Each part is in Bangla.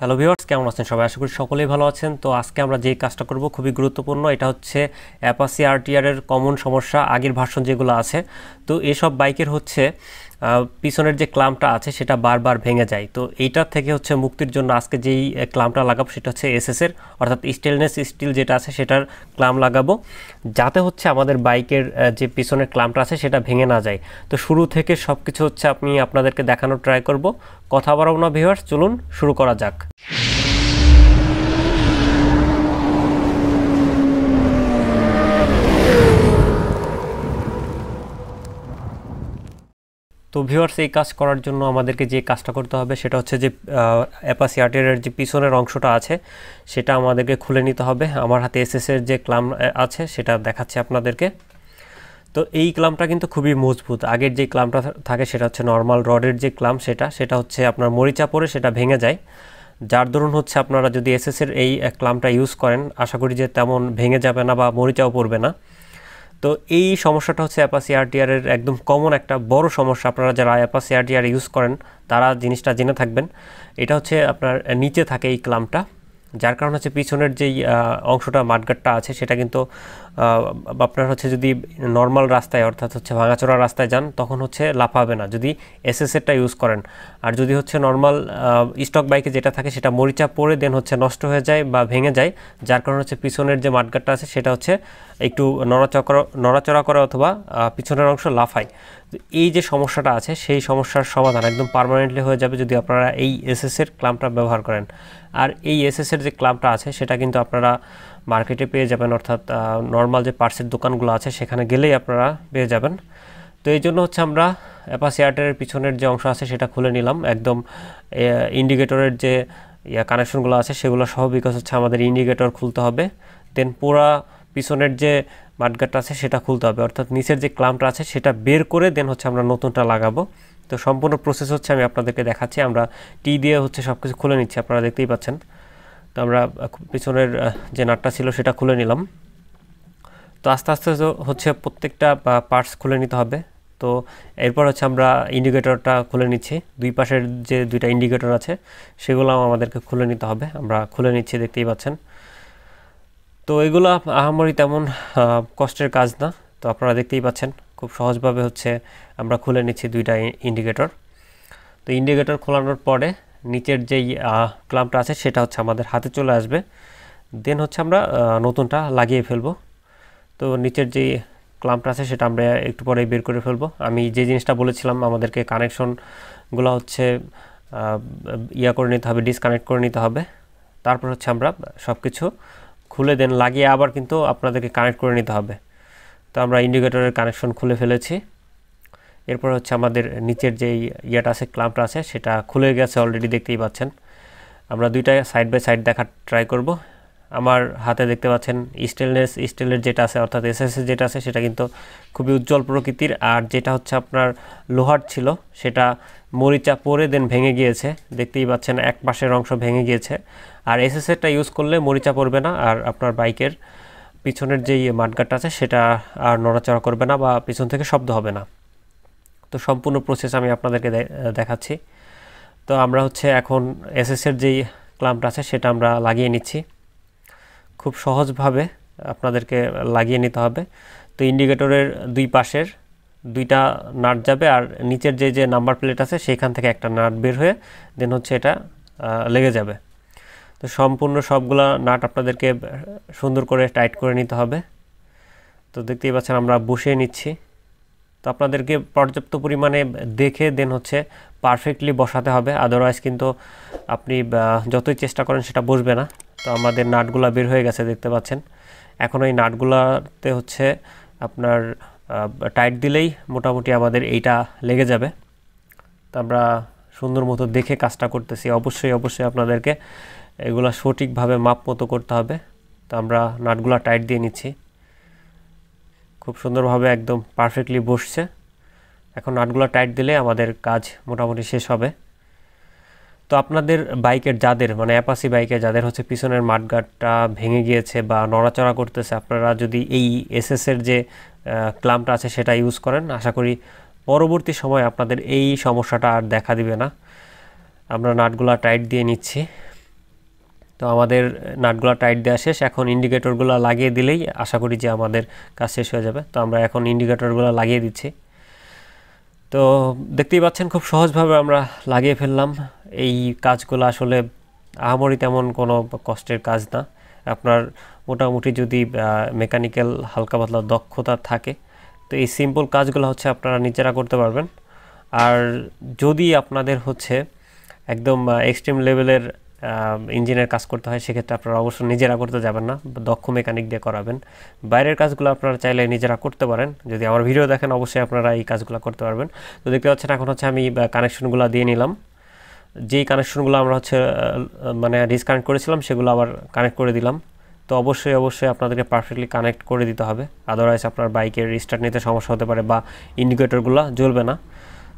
হ্যালো ভিওর্স কেমন আছেন সবাই? আশা করি সকলেই ভালো আছেন। তো আজকে আমরা যে কাজটা করব খুবই গুরুত্বপূর্ণ, এটা হচ্ছে অ্যাপাসি আরটিআরের কমন সমস্যা, আগের ভার্সন যেগুলো আছে। তো এসব বাইকের হচ্ছে পিছনের যে ক্লামটা আছে সেটা বারবার ভেঙে যায়। তো এইটার থেকে হচ্ছে মুক্তির জন্য আজকে যেই ক্লামটা লাগাবো সেটা হচ্ছে এসএসের অর্থাৎ স্টেনলেস স্টিল যেটা আছে সেটার ক্লাম লাগাবো। যাতে হচ্ছে আমাদের বাইকের যে পিছনের ক্লামটা আছে সেটা ভেঙে না যায়। তো শুরু থেকে সব কিছু হচ্ছে আমি আপনাদেরকে দেখানোর ট্রাই করব। কথা বলাবো না ভিউয়ার্স চলুন শুরু করা যাক। ভিউয়ার্স এই কাজ করার জন্য আমাদেরকে যে কাজটা করতে হবে সেটা হচ্ছে যে অ্যাপাসি আর্টের যে পিছনের অংশটা আছে, সেটা আমাদেরকে খুলে নিতে হবে। আমার হাতে এসএসের যে ক্লাম আছে, সেটা দেখাচ্ছে আপনাদেরকে। তো এই ক্লামটা কিন্তু খুবই মজবুত। আগের যে ক্লামটা থাকে সেটা হচ্ছে নর্মাল রডের যে ক্লাম, সেটা সেটা হচ্ছে আপনার মরিচা পরে সেটা ভেঙে যায়। যার দরুন হচ্ছে আপনারা যদি এসএসের এই ক্লামটা ইউজ করেন, আশা করি যে তেমন ভেঙে যাবে না বা মরিচাও পড়বে না। তো এই সমস্যাটা হচ্ছে অ্যাপাসি আরটিআরের একদম কমন একটা বড় সমস্যা। আপনারা যারা অ্যাপাসি আরটিআর ইউজ করেন, তারা জিনিসটা জেনে থাকবেন। এটা হচ্ছে আপনার নিচে থাকে এই ক্লামটা। যার কারণ হচ্ছে পিছনের যেই অংশটা মাঠগাটটা আছে, সেটা কিন্তু আপনার হচ্ছে যদি নর্মাল রাস্তায়, অর্থাৎ হচ্ছে ভাঙাচোরা রাস্তায় যান, তখন হচ্ছে লাফাবে না। যদি এসএসএরটা ইউজ করেন। আর যদি হচ্ছে নর্মাল স্টক বাইকে যেটা থাকে, সেটা মরিচা পরে দেন হচ্ছে নষ্ট হয়ে যায় বা ভেঙে যায়, যার কারণ হচ্ছে পিছনের যে মাঠগাটটা আছে, সেটা হচ্ছে একটু নড়াচড়া নড়াচড়া করে অথবা পিছনের অংশ লাফায়। এই যে সমস্যাটা আছে, সেই সমস্যার সমাধান একদম পারমানেন্টলি হয়ে যাবে যদি আপনারা এই এসএসের ক্লামটা ব্যবহার করেন। আর এই এসএসের যে ক্লামটা আছে, সেটা কিন্তু আপনারা মার্কেটে পেয়ে যাবেন, অর্থাৎ নর্মাল যে পার্সের দোকানগুলো আছে, সেখানে গেলেই আপনারা পেয়ে যাবেন। তো এই জন্য হচ্ছে আমরা অ্যাপাসি আর্টের পিছনের যে অংশ আছে, সেটা খুলে নিলাম। একদম ইন্ডিকেটরের যে, ইয়া কানেকশনগুলো আছে, সেগুলো সহ বিকজ হচ্ছে আমাদের ইন্ডিকেটর খুলতে হবে। দেন পুরা পিছনের যে মাঠগাটটা আছে সেটা খুলতে হবে। অর্থাৎ নিচের যে ক্লামটা আছে সেটা বের করে দেন হচ্ছে আমরা নতুনটা লাগাবো। তো সম্পূর্ণ প্রসেস হচ্ছে আমি আপনাদেরকে দেখাচ্ছি। আমরা টি দিয়ে হচ্ছে সব কিছু খুলে নিচ্ছি, আপনারা দেখতেই পাচ্ছেন। তো আমরা পিছনের যে নাটটা ছিল সেটা খুলে নিলাম। তো আস্তে আস্তে হচ্ছে প্রত্যেকটা পার্টস খুলে নিতে হবে। তো এরপর হচ্ছে আমরা ইন্ডিকেটরটা খুলে নিচ্ছি। দুই পাশের যে দুইটা ইন্ডিকেটর আছে সেগুলো আমাদেরকে খুলে নিতে হবে। আমরা খুলে নিচ্ছি, দেখতেই পাচ্ছেন। তো এগুলো আহামরি তেমন কষ্টের কাজ না। তো আপনারা দেখতেই পাচ্ছেন, খুব সহজভাবে হচ্ছে আমরা খুলে নিচ্ছি দুইটা ইন্ডিকেটর তো ইন্ডিকেটর খোলানোর পরে নিচের যেই ক্লাম্পটা আছে সেটা হচ্ছে আমাদের হাতে চলে আসবে। দেন হচ্ছে আমরা নতুনটা লাগিয়ে ফেলব। তো নিচের যেই ক্লাম্পটা আছে সেটা আমরা একটু পরে বের করে ফেলব। আমি যে জিনিসটা বলেছিলাম আমাদেরকে কানেকশনগুলো হচ্ছে ইয়া করে নিতে হবে ডিসকানেক্ট করে নিতে হবে। তারপর হচ্ছে আমরা সব কিছু খুলে দেন, লাগিয়ে আবার কিন্তু আপনাদেরকে কানেক্ট করে নিতে হবে। তো আমরা ইন্ডিকেটরের কানেকশন খুলে ফেলেছি। এরপর হচ্ছে আমাদের নিচের যে ইয়েটা আছে ক্লাম্পটা আছে, সেটা খুলে গেছে অলরেডি দেখতেই পাচ্ছেন। আমরা দুইটা সাইড বাই সাইড দেখার ট্রাই করব। আমার হাতে দেখতে পাচ্ছেন স্টেনলেস স্টিলের যেটা আছে, অর্থাৎ এসএসএস যেটা আছে, সেটা কিন্তু খুবই উজ্জ্বল প্রকৃতির। আর যেটা হচ্ছে আপনার লোহার ছিল, সেটা মরিচা পরে দেন ভেঙে গিয়েছে। দেখতেই পাচ্ছেন এক পাশের অংশ ভেঙে গিয়েছে। আর এসএসএরটা ইউজ করলে মরিচা পড়বে না, আর আপনার বাইকের পিছনের যেই মাঠগাটটা আছে, সেটা আর নড়াচড়া করবে না বা পিছন থেকে শব্দ হবে না। তো সম্পূর্ণ প্রসেস আমি আপনাদেরকে দেখাচ্ছি। তো আমরা হচ্ছে এখন এসএসের যেই ক্লাম্পটা আছে, সেটা আমরা লাগিয়ে নিচ্ছি। খুব সহজভাবে আপনাদেরকে লাগিয়ে নিতে হবে। তো ইন্ডিকেটরের দুই পাশের দুইটা নাট যাবে আর নিচের যে যে নাম্বার প্লেট আছে সেইখান থেকে একটা নাট বের হয়ে দেন হচ্ছে এটা লেগে যাবে। তো সম্পূর্ণ সবগুলা নাট আপনাদেরকে সুন্দর করে টাইট করে নিতে হবে। তো দেখতেই পাচ্ছেন আমরা বসিয়ে নিচ্ছি। তো আপনাদেরকে পর্যাপ্ত পরিমাণে দেখে দেন হচ্ছে পারফেক্টলি বসাতে হবে, আদারওয়াইজ কিন্তু আপনি যতই চেষ্টা করেন সেটা বসবে না। তো আমাদের নাটগুলা বের হয়ে গেছে, দেখতে পাচ্ছেন। এখন এই নাটগুলাতে হচ্ছে আপনার টাইট দিলেই মোটামুটি আমাদের এইটা লেগে যাবে। তো আমরা সুন্দর মতো দেখে কাজটা করতেছি। অবশ্যই অবশ্যই আপনাদেরকে এগুলা সঠিকভাবে মাপ মতো করতে হবে। তো আমরা নাটগুলা টাইট দিয়ে নিচ্ছি। খুব সুন্দরভাবে একদম পারফেক্টলি বসছে। এখন নাটগুলো টাইট দিলে আমাদের কাজ মোটামুটি শেষ হবে। তো আপনাদের বাইকের যাদের মানে অ্যাপাসি বাইকে যাদের হচ্ছে পিছনের মাঠগাটটা ভেঙে গিয়েছে বা নড়াচড়া করতেছে, আপনারা যদি এই এসএসের যে ক্লামটা আছে সেটা ইউজ করেন। আশা করি পরবর্তী সময় আপনাদের এই সমস্যাটা আর দেখা দিবে না। আমরা নাটগুলা টাইট দিয়ে নিচ্ছি। তো আমাদের নাটগুলো টাইট দেওয়া শেষ। এখন ইন্ডিকেটরগুলো লাগিয়ে দিলেই আশা করি যে আমাদের কাজ শেষ হয়ে যাবে। তো আমরা এখন ইন্ডিকেটরগুলো লাগিয়ে দিচ্ছি। তো দেখতেই পাচ্ছেন খুব সহজভাবে আমরা লাগিয়ে ফেললাম। এই কাজগুলো আসলে আহামরি তেমন কোনো কষ্টের কাজ না। আপনার মোটামুটি যদি মেকানিক্যাল হালকা পাতলা দক্ষতা থাকে, তো এই সিম্পল কাজগুলো হচ্ছে আপনারা নিজেরা করতে পারবেন। আর যদি আপনাদের হচ্ছে একদম এক্সট্রিম লেভেলের ইঞ্জিনের কাজ করতে হয়, সেক্ষেত্রে আপনারা অবশ্যই নিজেরা করতে যাবেন না, দক্ষ মেকানিক দিয়ে করাবেন। বাইরের কাজগুলো আপনারা চাইলে নিজেরা করতে পারেন। যদি আমার ভিডিও দেখেন, অবশ্যই আপনারা এই কাজগুলো করতে পারবেন। তো দেখতে পাচ্ছেন, এখন হচ্ছে আমি কানেকশনগুলো দিয়ে নিলাম। যেই কানেকশনগুলো আমরা হচ্ছে মানে ডিসকানেক্ট করেছিলাম, সেগুলো আবার কানেক্ট করে দিলাম। তো অবশ্যই অবশ্যই আপনাদেরকে পারফেক্টলি কানেক্ট করে দিতে হবে। আদারওয়াইজ আপনার বাইকের রিস্টার্ট নিতে সমস্যা হতে পারে বা ইন্ডিকেটরগুলো জ্বলবে না।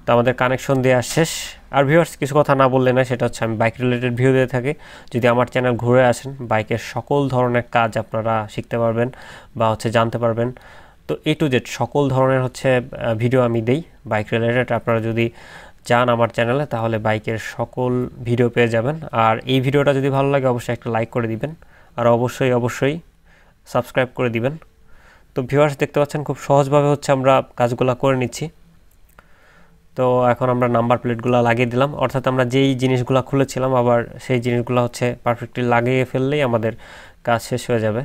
তো আমাদের কানেকশন দেওয়া শেষ। আর ভিউয়ার্স কিছু কথা না বললে না সেটা হচ্ছে আমি বাইক রিলেটেড ভিউ দিয়ে থাকি। যদি আমার চ্যানেল ঘুরে আসেন বাইকের সকল ধরনের কাজ আপনারা শিখতে পারবেন বা হচ্ছে জানতে পারবেন। তো এ টু জেড সকল ধরনের হচ্ছে ভিডিও আমি দেই। বাইক রিলেটেড আপনারা যদি যান আমার চ্যানেলে, তাহলে বাইকের সকল ভিডিও পেয়ে যাবেন। আর এই ভিডিওটা যদি ভালো লাগে, অবশ্যই একটা লাইক করে দিবেন। আর অবশ্যই অবশ্যই সাবস্ক্রাইব করে দিবেন। তো ভিউয়ার্স, দেখতে পাচ্ছেন খুব সহজভাবে হচ্ছে আমরা কাজগুলো করে নিচ্ছি। তো এখন আমরা নাম্বার প্লেটগুলো লাগিয়ে দিলাম। অর্থাৎ আমরা যেই জিনিসগুলো খুলেছিলাম, আবার সেই জিনিসগুলো হচ্ছে পারফেক্টলি লাগিয়ে ফেললেই আমাদের কাজ শেষ হয়ে যাবে।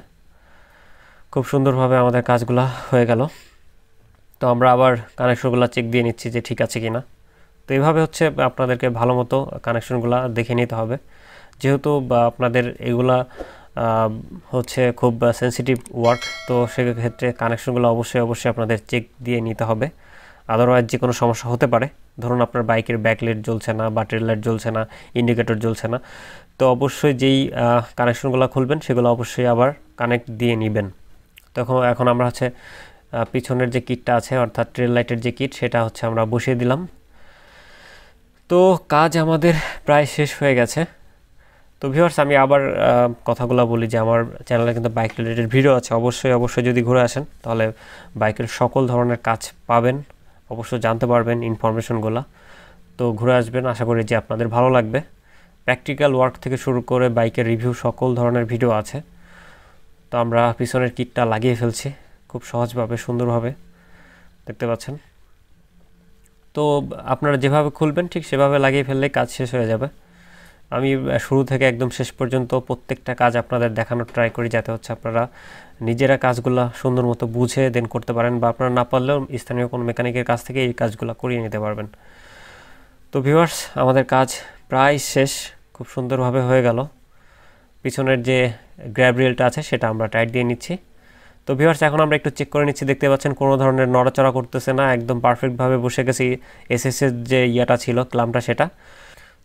খুব সুন্দরভাবে আমাদের কাজগুলো হয়ে গেল। তো আমরা আবার কানেকশনগুলো চেক দিয়ে নিচ্ছি যে ঠিক আছে কি না তো এইভাবে হচ্ছে আপনাদেরকে ভালো মতো কানেকশনগুলো দেখে নিতে হবে। যেহেতু আপনাদের এগুলা হচ্ছে খুব সেন্সিটিভ ওয়ার্ক তো সেক্ষেত্রে কানেকশনগুলো অবশ্যই অবশ্যই আপনাদের চেক দিয়ে নিতে হবে। আদারওয়াইজ যে কোনো সমস্যা হতে পারে। ধরুন আপনার বাইকের ব্যাকলাইট জ্বলছে না, বা লাইট জ্বলছে না ইন্ডিকেটর জ্বলছে না, তো অবশ্যই যেই কানেকশনগুলো খুলবেন সেগুলো অবশ্যই আবার কানেক্ট দিয়ে নেবেন। তখন এখন আমরা হচ্ছে পিছনের যে কিটটা আছে, অর্থাৎ ট্রেল লাইটের যে কিট সেটা হচ্ছে আমরা বসিয়ে দিলাম। তো কাজ আমাদের প্রায় শেষ হয়ে গেছে। তো ভিউয়ার্স আমি আবার কথাগুলো বলি যে আমার চ্যানেলে কিন্তু বাইক রিলেটেড ভিডিও আছে। অবশ্যই অবশ্যই যদি ঘুরে আসেন, তাহলে বাইকের সকল ধরনের কাজ পাবেন। অবশ্যই জানতে পারবেন ইনফরমেশনগুলো তো ঘুরে আসবেন, আশা করি যে আপনাদের ভালো লাগবে। প্র্যাকটিক্যাল ওয়ার্ক থেকে শুরু করে বাইকের রিভিউ সকল ধরনের ভিডিও আছে। তো আমরা পিছনের কিটটা লাগিয়ে ফেলছি, খুব সহজভাবে, সুন্দরভাবে। দেখতে পাচ্ছেন? তো আপনারা যেভাবে খুলবেন ঠিক সেভাবে লাগিয়ে ফেললেই কাজ শেষ হয়ে যাবে। আমি শুরু থেকে একদম শেষ পর্যন্ত প্রত্যেকটা কাজ আপনাদের দেখানোর ট্রাই করি যাতে হচ্ছে আপনারা নিজেরা কাজগুলো সুন্দর মতো বুঝে দেন করতে পারেন বা আপনারা না পারলেও স্থানীয় কোনো মেকানিকের কাছ থেকে এই কাজগুলো করিয়ে নিতে পারবেন। তো ভিউয়ার্স আমাদের কাজ প্রায় শেষ, খুব সুন্দরভাবে হয়ে গেল। পিছনের যে গ্র্যাবরিয়েলটা আছে সেটা আমরা টাইট দিয়ে নিচ্ছি। তো ভিউয়ার্স এখন আমরা একটু চেক করে নিচ্ছি, দেখতে পাচ্ছেন কোনো ধরনের নড়াচড়া করতেছে না, একদম পারফেক্টভাবে বসে গেছি এসএসের যে ইয়াটা ছিল, ক্লামটা সেটা।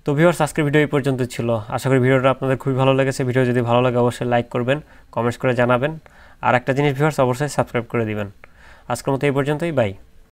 তো ভিউয়ার্স আজকের ভিডিও এই পর্যন্ত ছিল। আশা করি ভিডিওটা আপনাদের খুবই ভালো লেগেছে। ভিডিও যদি ভালো লাগে, অবশ্যই লাইক করবেন কমেন্টস করে জানাবেন। আর একটা জিনিস ভিউয়ার্স অবশ্যই সাবস্ক্রাইব করে দিবেন। আজকের মতো এই পর্যন্তই বাই